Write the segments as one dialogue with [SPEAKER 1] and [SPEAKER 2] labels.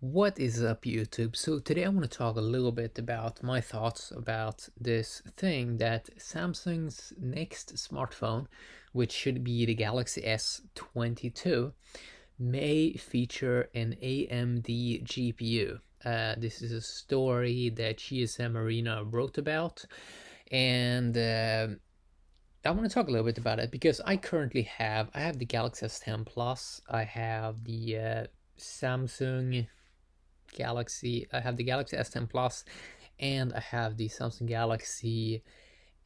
[SPEAKER 1] What is up YouTube? So today I want to talk a little bit about my thoughts about this thing that Samsung's next smartphone, which should be the Galaxy S22, may feature an AMD GPU. Uh, this is a story that GSM Arena wrote about and uh, I want to talk a little bit about it because I currently have I have the Galaxy S10 Plus, I have the uh, Samsung Galaxy. I have the Galaxy S10 Plus, and I have the Samsung Galaxy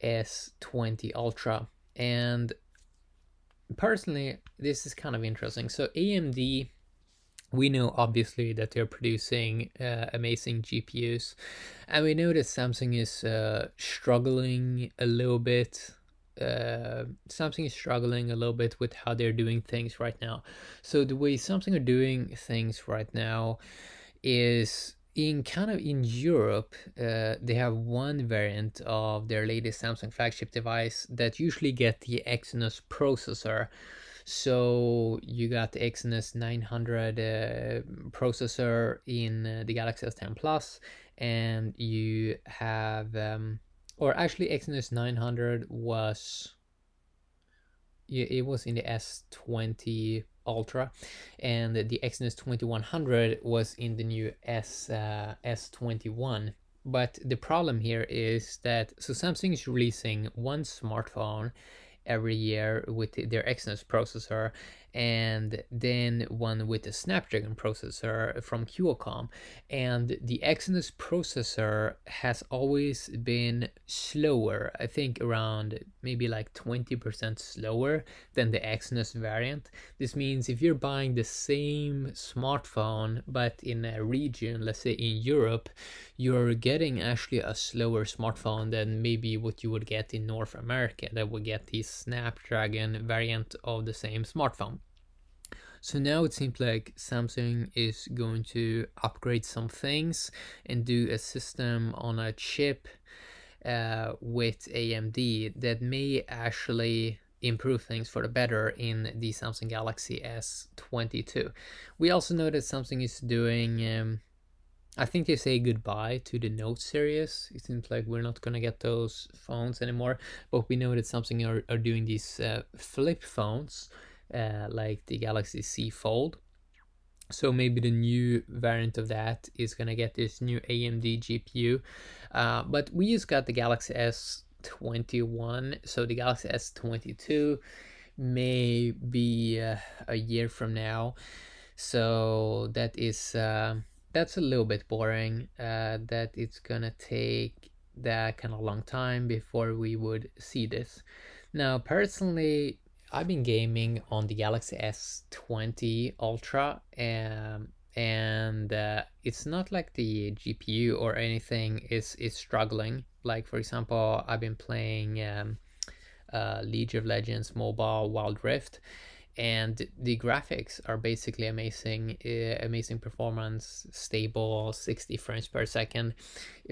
[SPEAKER 1] S20 Ultra. And personally, this is kind of interesting. So AMD, we know obviously that they're producing uh, amazing GPUs, and we know that Samsung is uh, struggling a little bit uh, Samsung is struggling a little bit with how they're doing things right now. So the way Samsung are doing things right now is in kind of in Europe, uh, they have one variant of their latest Samsung flagship device that usually get the Exynos processor. So you got the Exynos 900 uh, processor in uh, the Galaxy S10 Plus, and you have, um, or actually Exynos 900 was, it was in the S20 Ultra, and the Exynos 2100 was in the new S uh, S21. But the problem here is that so Samsung is releasing one smartphone every year with their Exynos processor, and then one with the Snapdragon processor from Qualcomm. And the Exynos processor has always been slower, I think around maybe like 20% slower than the Exynos variant. This means if you're buying the same smartphone but in a region, let's say in Europe, you're getting actually a slower smartphone than maybe what you would get in North America that would get the Snapdragon variant of the same smartphone. So now it seems like Samsung is going to upgrade some things and do a system on a chip uh, with AMD that may actually improve things for the better in the Samsung Galaxy S22. We also know that Samsung is doing, um, I think they say goodbye to the Note series. It seems like we're not gonna get those phones anymore, but we know that Samsung are, are doing these uh, flip phones uh, like the Galaxy Z Fold. So maybe the new variant of that is gonna get this new AMD GPU. Uh, but we just got the Galaxy S21, so the Galaxy S22 may be uh, a year from now. So that is uh, that's a little bit boring. Uh, that it's gonna take that kind of long time before we would see this. Now, personally, I've been gaming on the Galaxy S20 Ultra and and uh, it's not like the GPU or anything is is struggling. Like for example, I've been playing um, uh, League of Legends Mobile Wild Rift, and the graphics are basically amazing, uh, amazing performance, stable, 60 frames per second.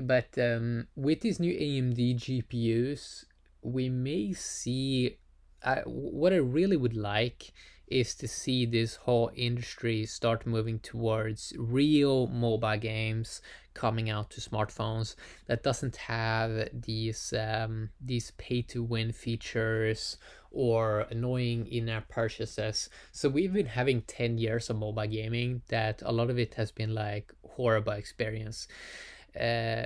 [SPEAKER 1] But um, with these new AMD GPUs, we may see I, what I really would like is to see this whole industry start moving towards real mobile games coming out to smartphones that doesn't have these um, these pay to win features or annoying in-app purchases. So we've been having 10 years of mobile gaming that a lot of it has been like horrible experience. Uh,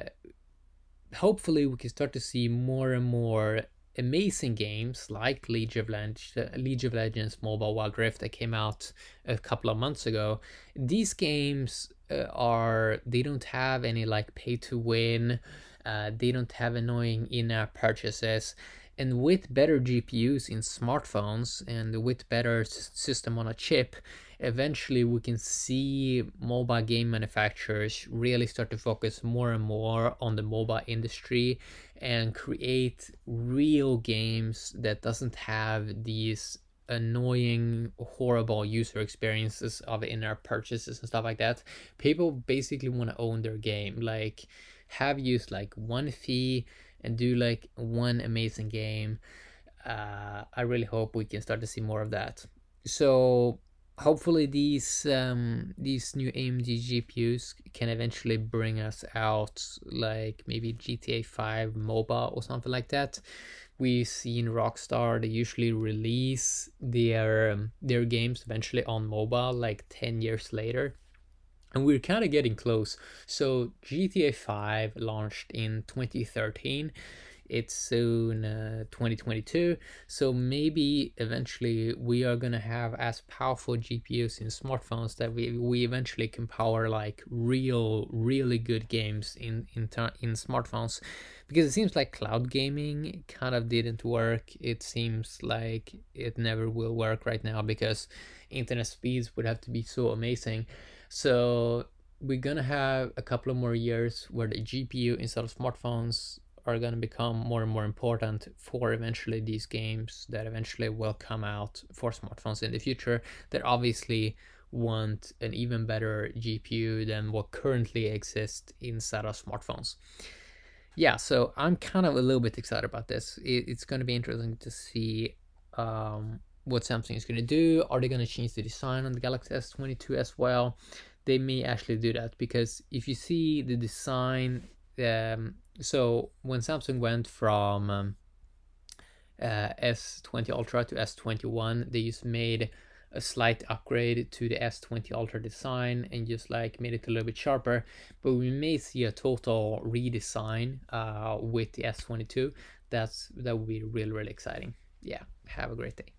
[SPEAKER 1] hopefully we can start to see more and more amazing games like League of, Legends, League of Legends Mobile Wild Rift that came out a couple of months ago. These games uh, are they don't have any like pay to win. Uh, they don't have annoying in-app purchases. And with better GPUs in smartphones and with better system on a chip, eventually we can see mobile game manufacturers really start to focus more and more on the mobile industry and create real games that doesn't have these annoying horrible user experiences of in-app purchases and stuff like that. People basically want to own their game. Like have used like one fee and do like one amazing game uh, i really hope we can start to see more of that so hopefully these um, these new AMD GPUs can eventually bring us out like maybe GTA 5 MOBA or something like that. We've seen Rockstar they usually release their um, their games eventually on mobile like 10 years later. And we're kind of getting close. So GTA 5 launched in 2013 it's soon uh, 2022 so maybe eventually we are gonna have as powerful gpus in smartphones that we, we eventually can power like real really good games in in, in smartphones. Because it seems like cloud gaming kind of didn't work. It seems like it never will work right now because internet speeds would have to be so amazing so we're gonna have a couple of more years where the gpu instead of smartphones are going to become more and more important for eventually these games that eventually will come out for smartphones in the future that obviously want an even better GPU than what currently exists inside of smartphones. Yeah, so I'm kind of a little bit excited about this. it's going to be interesting to see um, what Samsung is going to do. Are they going to change the design on the Galaxy S22 as well? They may actually do that because if you see the design um, so when Samsung went from um, uh, S20 Ultra to S21, they just made a slight upgrade to the S20 Ultra design and just like made it a little bit sharper. But we may see a total redesign uh, with the S22. That's that would be really really exciting. Yeah, have a great day.